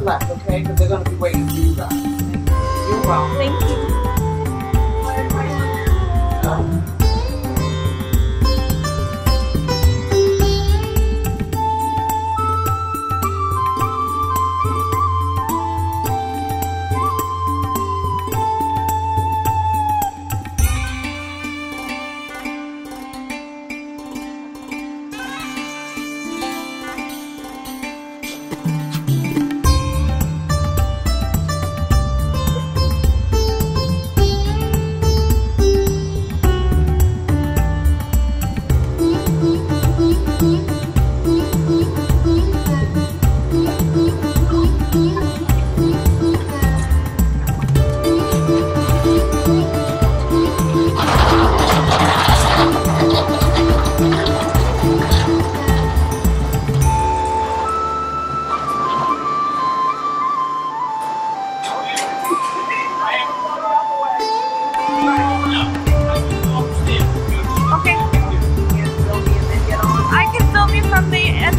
left, okay? Because they're going to be waiting for you guys. You're welcome. Thank you.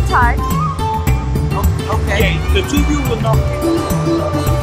Okay. Okay, the two of you will not.